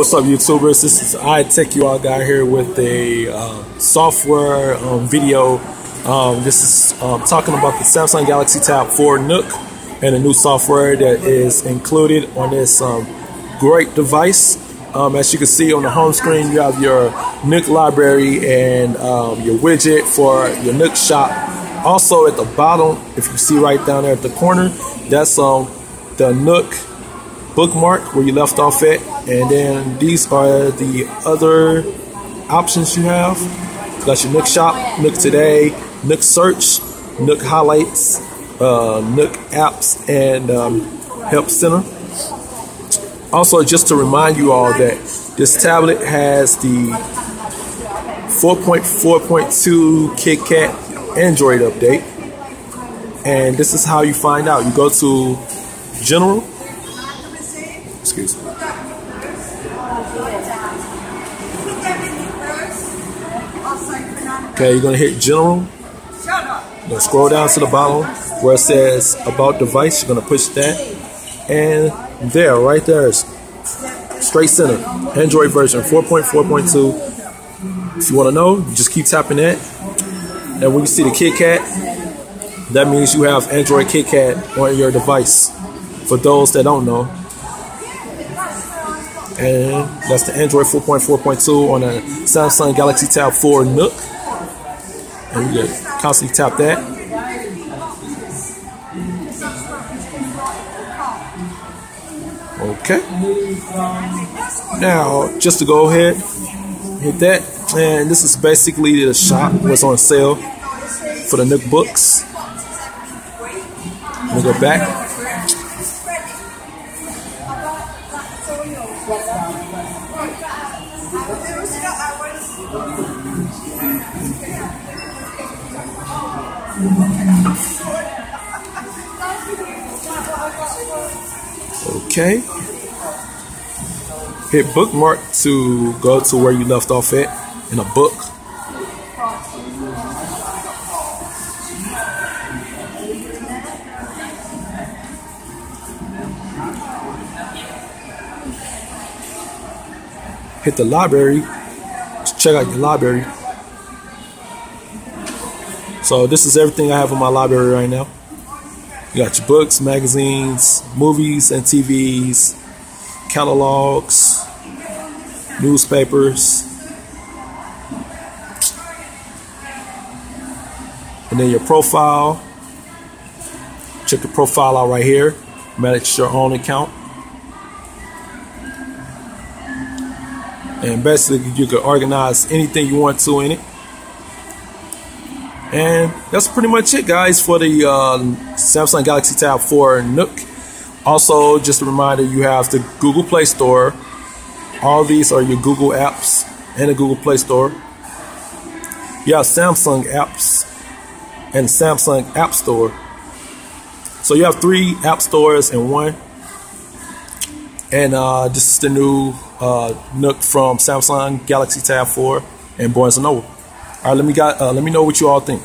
What's up, YouTubers? This is I Tech You All guy here with a uh, software um, video. Um, this is um, talking about the Samsung Galaxy Tab 4 Nook and the new software that is included on this um, great device. Um, as you can see on the home screen, you have your Nook library and um, your widget for your Nook shop. Also at the bottom, if you see right down there at the corner, that's um, the Nook bookmark where you left off at and then these are the other options you have. You got your nook shop nook today nook search nook highlights uh, nook apps and um, help center. Also just to remind you all that this tablet has the 4.4.2 KitKat Android update and this is how you find out. You go to general Excuse me. Okay, you're gonna hit general. Gonna scroll down to the bottom where it says about device. You're gonna push that, and there, right there is straight center Android version 4.4.2. If you want to know, just keep tapping that. And when you see the KitKat, that means you have Android KitKat on your device. For those that don't know, and that's the Android 4.4.2 on a Samsung Galaxy Tab 4 Nook. And you can constantly tap that. Okay. Now, just to go ahead, hit that. And this is basically the shop what's on sale for the Nook books. Me go back. Okay. Hit bookmark to go to where you left off at in a book. Hit the library. Check out your library. So this is everything I have in my library right now. You got your books, magazines, movies and TVs, catalogs, newspapers, and then your profile. Check the profile out right here. Manage your own account. And basically, you can organize anything you want to in it. And that's pretty much it, guys, for the uh, Samsung Galaxy Tab 4 Nook. Also, just a reminder, you have the Google Play Store. All these are your Google apps and the Google Play Store. You have Samsung apps and Samsung App Store. So you have three app stores in one. And uh, this is the new uh, Nook from Samsung Galaxy Tab 4 and Barnes & Noble. All right, let me got uh, let me know what you all think.